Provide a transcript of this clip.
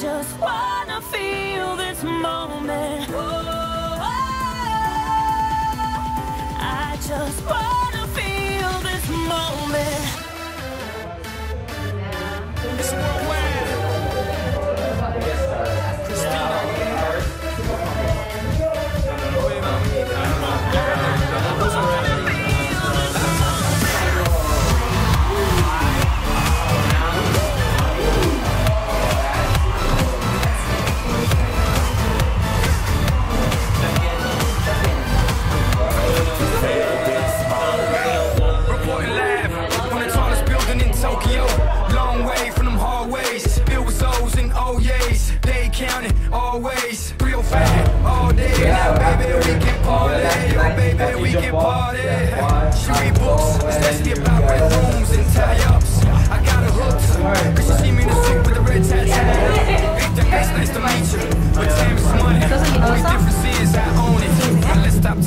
just wanna feel this moment. Oh, I just wanna feel She read books, especially about red rooms and tie-ups. I got she see me in the street with a red tattoo. Victor, it's nice to meet you. But time is money. Only difference is I own it. Let's stop